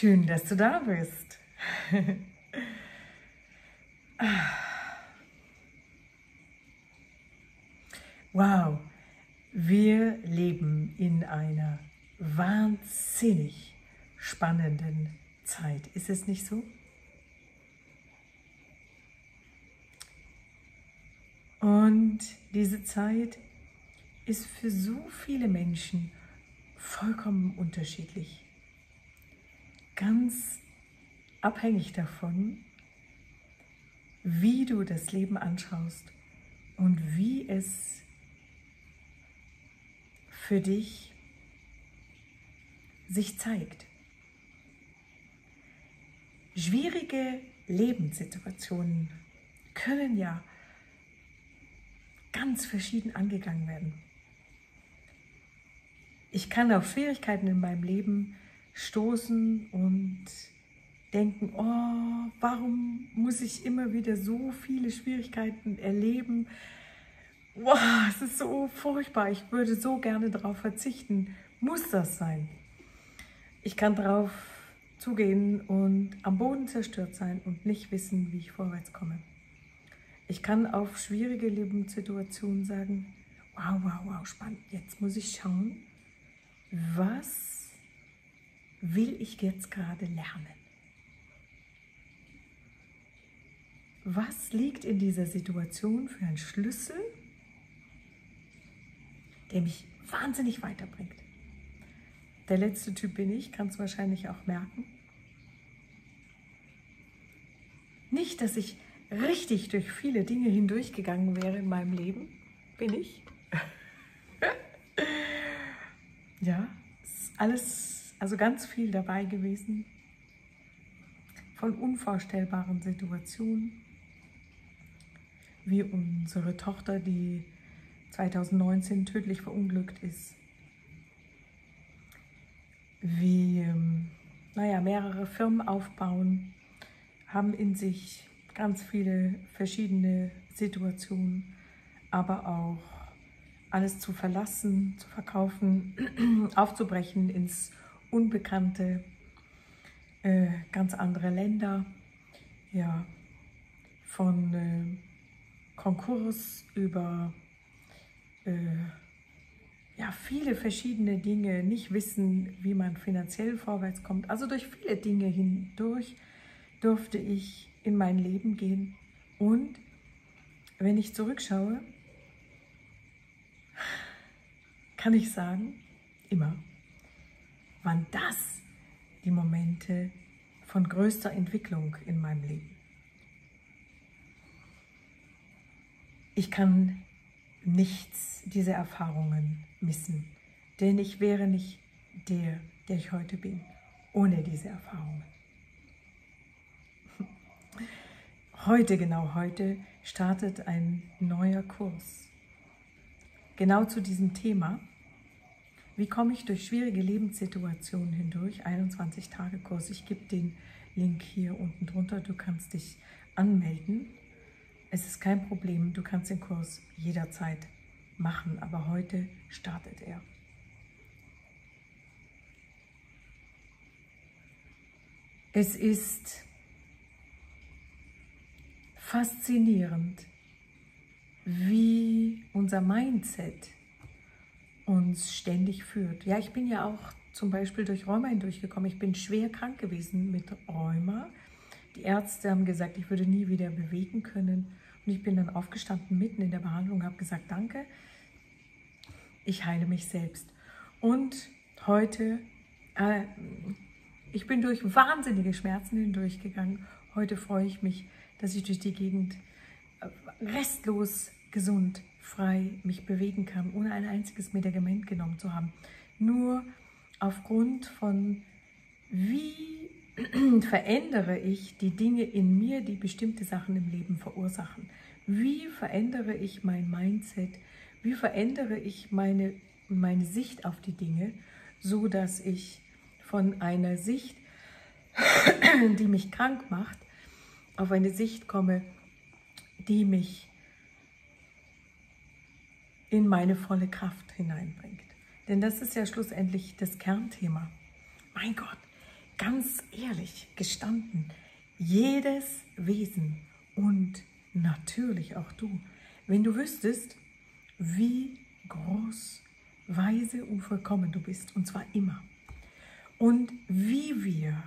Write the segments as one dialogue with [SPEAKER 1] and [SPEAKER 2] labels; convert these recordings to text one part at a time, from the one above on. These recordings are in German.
[SPEAKER 1] Schön, dass du da bist. wow, wir leben in einer wahnsinnig spannenden Zeit. Ist es nicht so? Und diese Zeit ist für so viele Menschen vollkommen unterschiedlich. Ganz abhängig davon, wie du das Leben anschaust und wie es für dich sich zeigt. Schwierige Lebenssituationen können ja ganz verschieden angegangen werden. Ich kann auf Schwierigkeiten in meinem Leben stoßen und denken, oh, warum muss ich immer wieder so viele Schwierigkeiten erleben? Wow, es ist so furchtbar, ich würde so gerne darauf verzichten. Muss das sein? Ich kann darauf zugehen und am Boden zerstört sein und nicht wissen, wie ich vorwärts komme. Ich kann auf schwierige Lebenssituationen sagen, wow, wow, wow, spannend, jetzt muss ich schauen, was will ich jetzt gerade lernen? Was liegt in dieser Situation für ein Schlüssel, der mich wahnsinnig weiterbringt? Der letzte Typ bin ich, kannst du wahrscheinlich auch merken. Nicht, dass ich richtig durch viele Dinge hindurchgegangen wäre in meinem Leben, bin ich. ja, ist alles, also ganz viel dabei gewesen. Von unvorstellbaren Situationen, wie unsere Tochter, die 2019 tödlich verunglückt ist. Wie, ähm, naja, mehrere Firmen aufbauen, haben in sich ganz viele verschiedene Situationen, aber auch alles zu verlassen, zu verkaufen, aufzubrechen ins Unbekannte, äh, ganz andere Länder, ja, von äh, Konkurs über äh, ja, viele verschiedene Dinge, nicht wissen, wie man finanziell vorwärts kommt. Also durch viele Dinge hindurch durfte ich in mein Leben gehen. Und wenn ich zurückschaue, kann ich sagen, immer, waren das die Momente von größter Entwicklung in meinem Leben. Ich kann nichts dieser Erfahrungen missen, denn ich wäre nicht der, der ich heute bin, ohne diese Erfahrungen. Heute, genau heute, startet ein neuer Kurs. Genau zu diesem Thema. Wie komme ich durch schwierige Lebenssituationen hindurch? 21 Tage Kurs. Ich gebe den Link hier unten drunter. Du kannst dich anmelden. Es ist kein Problem. Du kannst den Kurs jederzeit machen, aber heute startet er. Es ist faszinierend, wie unser Mindset uns ständig führt. Ja, ich bin ja auch zum Beispiel durch Rheuma hindurchgekommen. Ich bin schwer krank gewesen mit Rheuma. Die Ärzte haben gesagt, ich würde nie wieder bewegen können. Und ich bin dann aufgestanden mitten in der Behandlung, habe gesagt, danke, ich heile mich selbst. Und heute, äh, ich bin durch wahnsinnige Schmerzen hindurchgegangen. Heute freue ich mich, dass ich durch die Gegend äh, restlos gesund, frei mich bewegen kann, ohne ein einziges Medikament genommen zu haben. Nur aufgrund von, wie verändere ich die Dinge in mir, die bestimmte Sachen im Leben verursachen. Wie verändere ich mein Mindset? Wie verändere ich meine, meine Sicht auf die Dinge, so dass ich von einer Sicht, die mich krank macht, auf eine Sicht komme, die mich in meine volle Kraft hineinbringt. Denn das ist ja schlussendlich das Kernthema. Mein Gott, ganz ehrlich gestanden, jedes Wesen und natürlich auch du, wenn du wüsstest, wie groß, weise und vollkommen du bist, und zwar immer. Und wie wir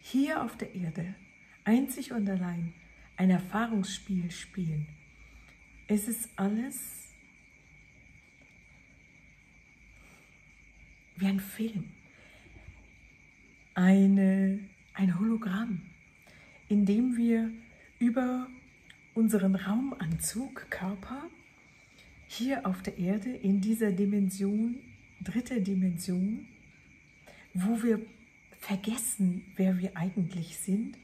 [SPEAKER 1] hier auf der Erde einzig und allein ein Erfahrungsspiel spielen. Es ist alles wie ein Film, eine, ein Hologramm, in dem wir über unseren Raumanzug, Körper, hier auf der Erde in dieser Dimension, dritte Dimension, wo wir vergessen, wer wir eigentlich sind.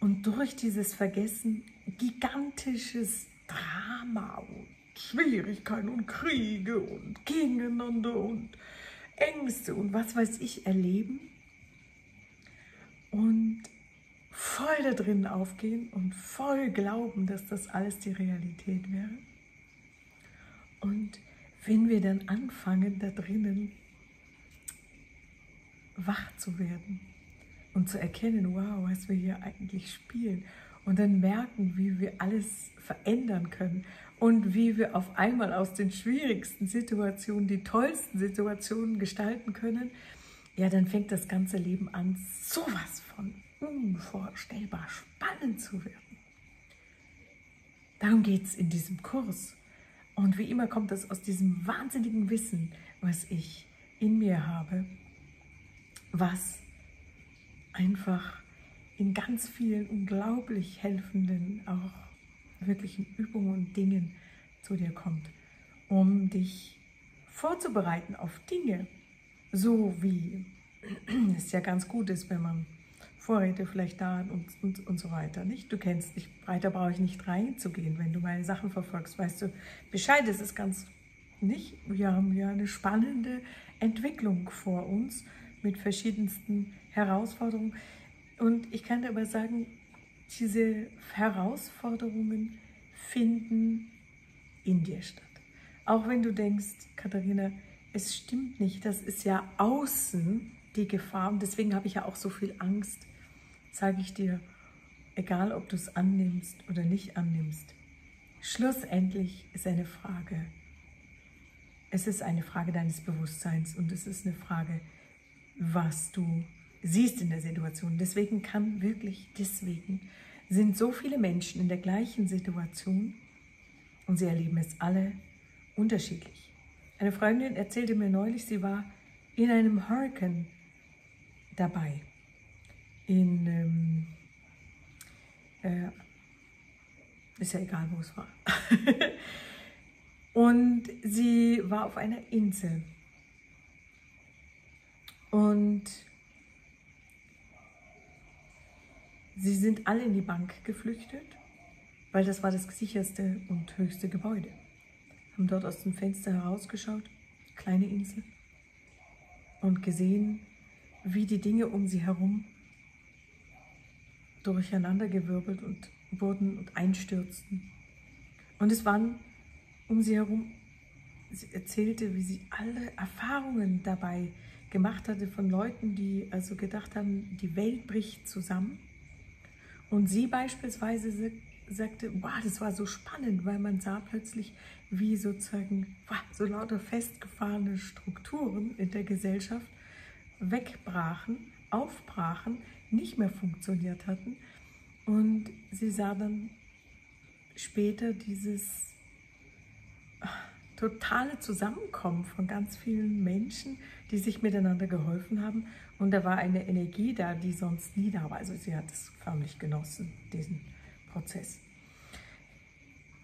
[SPEAKER 1] Und durch dieses Vergessen gigantisches Drama Schwierigkeiten und Kriege und Gegeneinander und Ängste und was weiß ich erleben. Und voll da drin aufgehen und voll glauben, dass das alles die Realität wäre. Und wenn wir dann anfangen, da drinnen wach zu werden und zu erkennen, wow, was wir hier eigentlich spielen. Und dann merken, wie wir alles verändern können und wie wir auf einmal aus den schwierigsten Situationen die tollsten Situationen gestalten können, ja, dann fängt das ganze Leben an, sowas von unvorstellbar spannend zu werden. Darum geht es in diesem Kurs. Und wie immer kommt das aus diesem wahnsinnigen Wissen, was ich in mir habe, was einfach in ganz vielen unglaublich helfenden, auch wirklichen Übungen und Dingen zu dir kommt, um dich vorzubereiten auf Dinge, so wie es ja ganz gut ist, wenn man Vorräte vielleicht da und, und, und so weiter. Nicht? Du kennst dich, breiter brauche ich nicht reinzugehen. Wenn du meine Sachen verfolgst, weißt du Bescheid. Es ist ganz nicht. Wir haben ja eine spannende Entwicklung vor uns mit verschiedensten Herausforderungen. Und ich kann dir aber sagen, diese Herausforderungen finden in dir statt. Auch wenn du denkst, Katharina, es stimmt nicht, das ist ja außen die Gefahr und deswegen habe ich ja auch so viel Angst, sage ich dir, egal ob du es annimmst oder nicht annimmst. Schlussendlich ist eine Frage, es ist eine Frage deines Bewusstseins und es ist eine Frage, was du siehst in der Situation. Deswegen kann wirklich, deswegen sind so viele Menschen in der gleichen Situation und sie erleben es alle unterschiedlich. Eine Freundin erzählte mir neulich, sie war in einem Hurricane dabei. In, ähm, äh, ist ja egal, wo es war. und sie war auf einer Insel und sie sind alle in die Bank geflüchtet, weil das war das sicherste und höchste Gebäude. Haben dort aus dem Fenster herausgeschaut, kleine Insel, und gesehen, wie die Dinge um sie herum durcheinandergewirbelt und wurden und einstürzten. Und es waren um sie herum, sie erzählte, wie sie alle Erfahrungen dabei gemacht hatte von Leuten, die also gedacht haben, die Welt bricht zusammen. Und sie beispielsweise sagte, wow, das war so spannend, weil man sah plötzlich, wie sozusagen wow, so lauter festgefahrene Strukturen in der Gesellschaft wegbrachen, aufbrachen, nicht mehr funktioniert hatten. Und sie sah dann später dieses totale Zusammenkommen von ganz vielen Menschen, die sich miteinander geholfen haben. Und da war eine Energie da, die sonst nie da war. Also sie hat es förmlich genossen, diesen Prozess.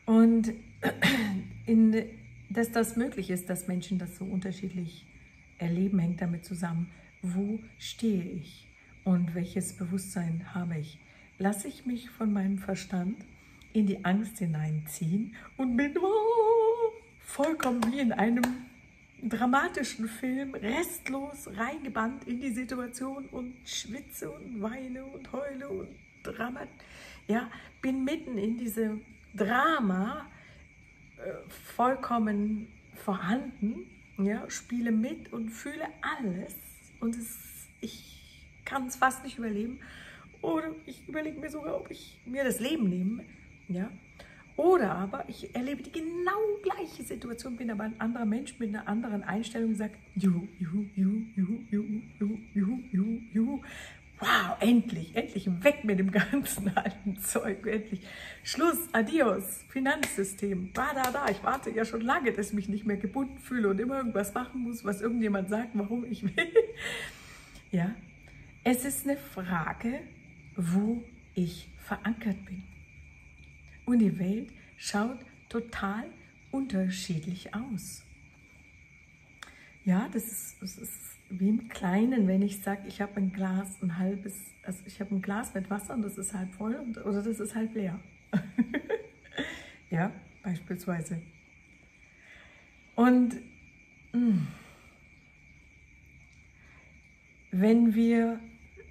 [SPEAKER 1] Und in, dass das möglich ist, dass Menschen das so unterschiedlich erleben, hängt damit zusammen, wo stehe ich und welches Bewusstsein habe ich. Lasse ich mich von meinem Verstand in die Angst hineinziehen und bin oh, vollkommen wie in einem dramatischen Film restlos reingebannt in die Situation und schwitze und weine und heule und Drama. Ja, bin mitten in diesem Drama äh, vollkommen vorhanden, ja, spiele mit und fühle alles und es, ich kann es fast nicht überleben. Oder ich überlege mir sogar, ob ich mir das Leben nehme. Ja? Oder aber ich erlebe die genau gleiche Situation, bin aber ein anderer Mensch mit einer anderen Einstellung und sage, juhu, juhu, juhu, juhu, juhu, juhu, juhu, juhu, juhu. Wow, endlich, endlich weg mit dem ganzen alten Zeug, endlich. Schluss, adios, Finanzsystem, da, da, da. Ich warte ja schon lange, dass ich mich nicht mehr gebunden fühle und immer irgendwas machen muss, was irgendjemand sagt, warum ich will. Ja, es ist eine Frage, wo ich verankert bin. Und die Welt schaut total unterschiedlich aus. Ja, das ist, das ist wie im Kleinen, wenn ich sage, ich habe ein Glas, ein halbes, also ich habe ein Glas mit Wasser und das ist halb voll und, oder das ist halb leer. ja, beispielsweise. Und hm, wenn wir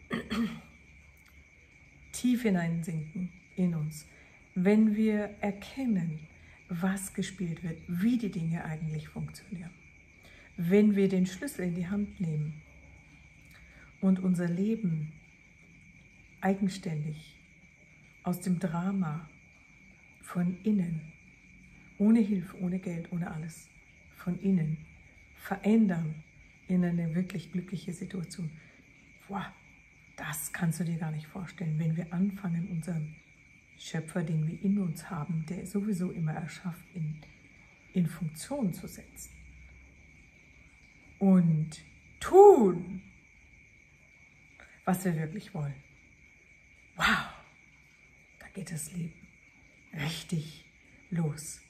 [SPEAKER 1] tief hineinsinken in uns, wenn wir erkennen, was gespielt wird, wie die Dinge eigentlich funktionieren, wenn wir den Schlüssel in die Hand nehmen und unser Leben eigenständig aus dem Drama von innen, ohne Hilfe, ohne Geld, ohne alles, von innen verändern in eine wirklich glückliche Situation. Wow, das kannst du dir gar nicht vorstellen, wenn wir anfangen, unseren Schöpfer, den wir in uns haben, der sowieso immer erschafft, in, in Funktion zu setzen. Und tun, was wir wirklich wollen. Wow, da geht das Leben richtig los.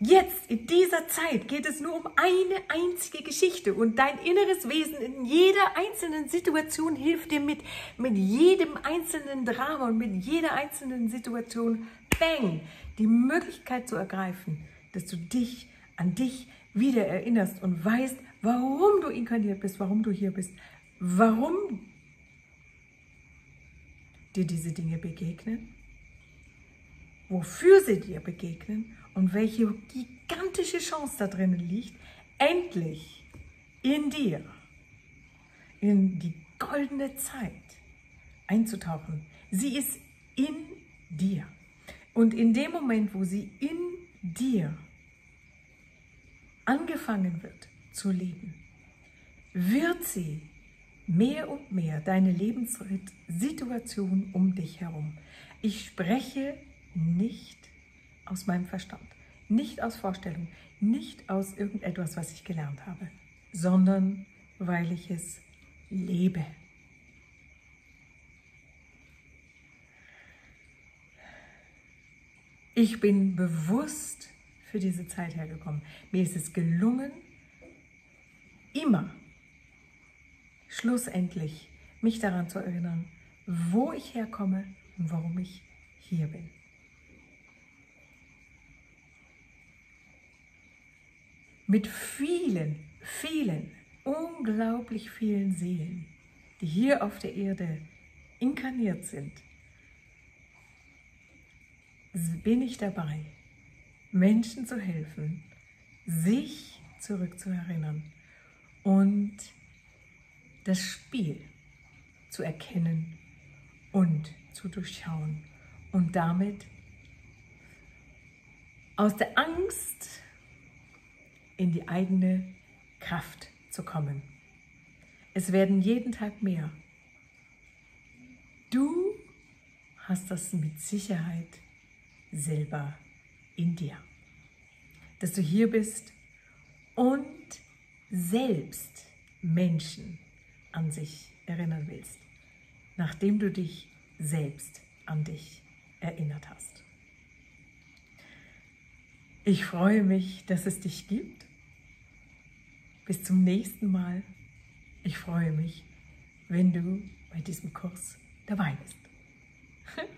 [SPEAKER 1] Jetzt, in dieser Zeit, geht es nur um eine einzige Geschichte. Und dein inneres Wesen in jeder einzelnen Situation hilft dir mit, mit jedem einzelnen Drama und mit jeder einzelnen Situation, bang, die Möglichkeit zu ergreifen, dass du dich an dich wieder erinnerst und weißt, warum du inkarniert bist, warum du hier bist, warum dir diese Dinge begegnen, wofür sie dir begegnen und welche gigantische Chance da drinnen liegt, endlich in dir, in die goldene Zeit einzutauchen. Sie ist in dir. Und in dem Moment, wo sie in dir angefangen wird zu leben, wird sie mehr und mehr deine Lebenssituation um dich herum. Ich spreche nicht aus meinem Verstand, nicht aus Vorstellung, nicht aus irgendetwas, was ich gelernt habe, sondern weil ich es lebe. Ich bin bewusst für diese Zeit hergekommen. Mir ist es gelungen, immer schlussendlich mich daran zu erinnern, wo ich herkomme und warum ich hier bin. Mit vielen, vielen, unglaublich vielen Seelen, die hier auf der Erde inkarniert sind, bin ich dabei, Menschen zu helfen, sich zurückzuerinnern und das Spiel zu erkennen und zu durchschauen und damit aus der Angst in die eigene Kraft zu kommen. Es werden jeden Tag mehr. Du hast das mit Sicherheit selber in dir. Dass du hier bist und selbst Menschen an sich erinnern willst, nachdem du dich selbst an dich erinnert hast. Ich freue mich, dass es dich gibt bis zum nächsten Mal. Ich freue mich, wenn du bei diesem Kurs dabei bist.